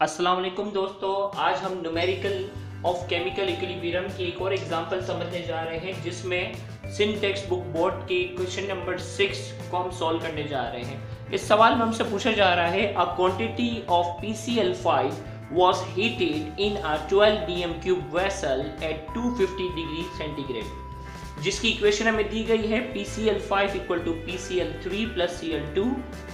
अस्सलाम वालेकुम दोस्तों, आज हम न्यूमेरिकल ऑफ़ केमिकल इक्विलिब्रियम की एक और एग्जांपल समझने जा रहे हैं, जिसमें सिन टेक्स्ट बुक बोर्ड के क्वेश्चन नंबर सिक्स को हम सॉल्व करने जा रहे हैं। इस सवाल में हमसे पूछा जा रहा है a quantity of PCl5 was heated in a 12 dm cube vessel at 250 degree centigrade जिसकी इक्वेशन हमें दी गई है PCl5 equal to PCl3 plus Cl2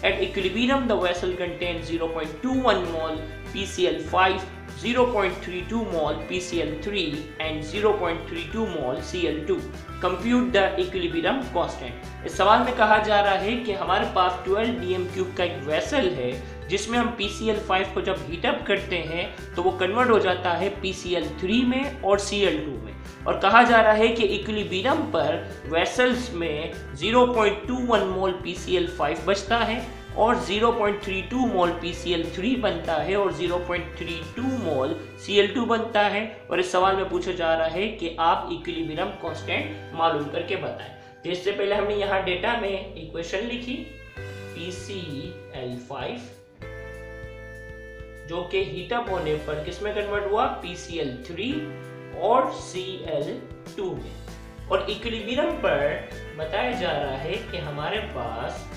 at equilibrium the contain 0.21 mole PCl5 0.32 mol PCl3 and 0.32 mol Cl2. Compute the equilibrium constant. इस सवाल में कहा जा रहा है कि हमारे पास 12 dm क्यूब का एक वेसल है जिसमें हम पी सी एल फाइव को जब हीटअप करते हैं तो वो कन्वर्ट हो जाता है पी सी एल थ्री में और सी एल टू में। और कहा जा रहा है कि इक्विलिब्रियम पर वेसल्स में 0.21 mole P C L five बचता है और 0.32 मोल PCl3 बनता है और 0.32 मोल Cl2 बनता है। और इस सवाल में पूछा जा रहा है कि आप इक्विलिब्रियम कांस्टेंट मालूम करके बताएँ। तो इससे पहले हमने यहाँ डेटा में इक्वेशन लिखी। PCl5 जो कि हीटअप होने पर किसमें कन्वर्ट हुआ PCl3 और Cl2 में। और इक्विलिब्रियम पर बताया जा रहा है कि हमारे पास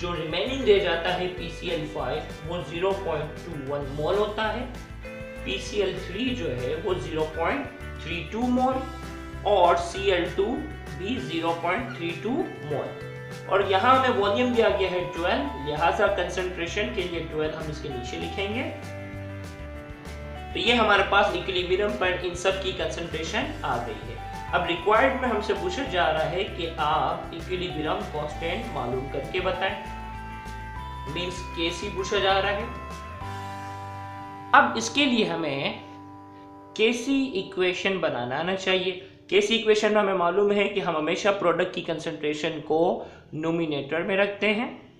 जो रिमेनिंग रह जाता है PCl5 वो 0.21 मोल होता है। PCl3 जो है, वो 0.32 मोल और Cl2 भी 0.32 मोल और यहाँ हमें वॉल्यूम दिया गया है 12 लिहाजा कंसंट्रेशन के लिए 12 हम इसके नीचे लिखेंगे। तो ये हमारे पास इक्विलिब्रियम पर इन सब की कंसंट्रेशन आ गई है। अब रिक्वायर्ड में हमसे पूछा जा रहा है कि आप इक्विलिब्रियम कांस्टेंट मालूम करके बताएँ। मींस केसी पूछा जा रहा है। अब इसके लिए हमें केसी इक्वेशन बनाना आना चाहिए। केसी इक्वेशन में हमें मालूम है कि हम हमेशा प्रोडक्ट की कंसंट्रेशन को नोमिनेटर में रखते हैं।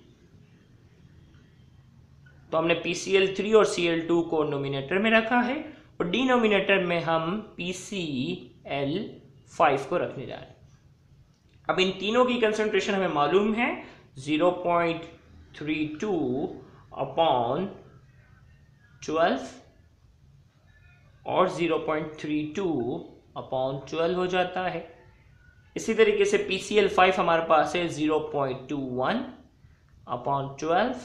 तो हमने PCl3 और Cl2 को नोमिनेटर में रखा है और डिनोमिनेटर में हम PCl5 को रखने जा रहे हैं। अब इन तीनों की कंसंट्रेशन हमें मालूम है 0.32 अपॉन 12 और 0.32 अपॉन 12 हो जाता है। इसी तरीके से पी सी एल फाइव हमारे पास है 0.21 अपॉन 12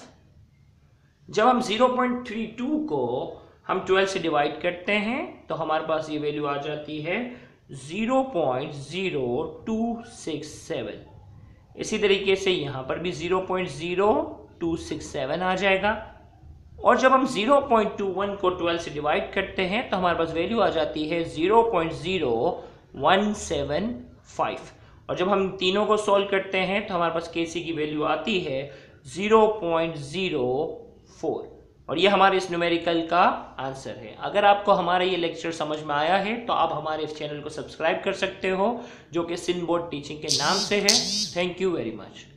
जब हम 0.32 को हम 12 से डिवाइड करते हैं तो हमारे पास ये वैल्यू आ जाती है 0.0267 इसी तरीके से यहाँ पर भी 0.0267 आ जाएगा। और जब हम 0.21 को 12 से डिवाइड करते हैं तो हमारे पास वैल्यू आ जाती है 0.0175 और जब हम तीनों को सॉल्व करते हैं तो हमारे पास के की वैल्यू आती है 0.04 और ये हमारे इस न्यूमेरिकल का आंसर है। अगर आपको हमारा ये लेक्चर समझ में आया है तो आप हमारे इस चैनल को सब्सक्राइब कर सकते हो, जो कि सिन बोर्ड टीचिंग के नाम से है। Thank you very much